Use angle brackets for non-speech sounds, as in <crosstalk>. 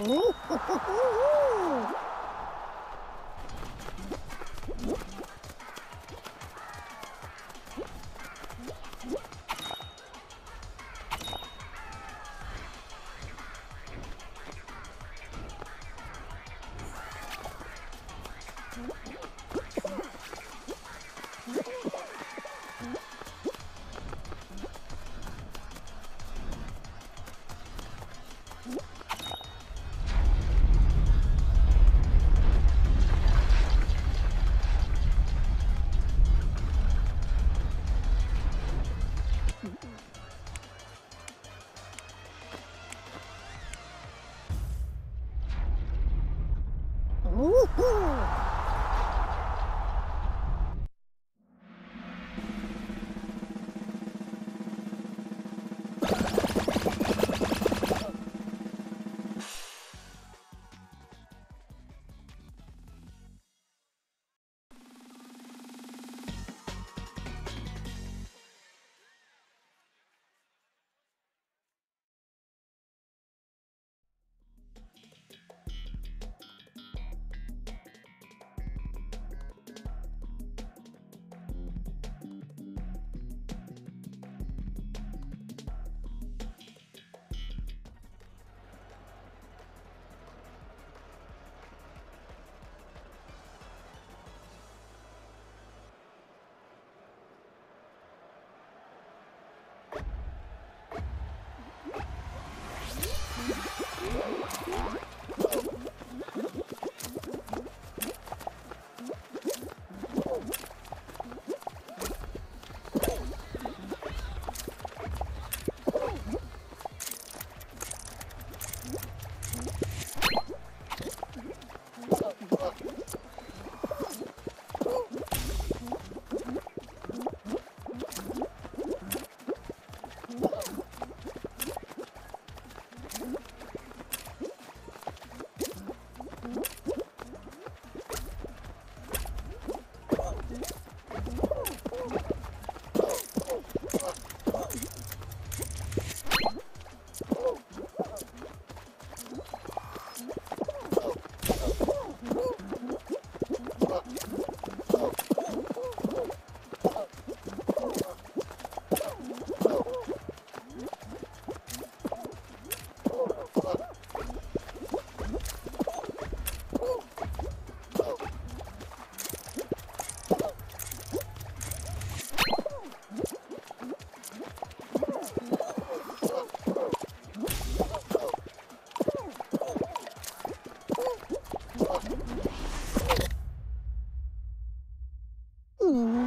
Ooh. <laughs> Woohoo! You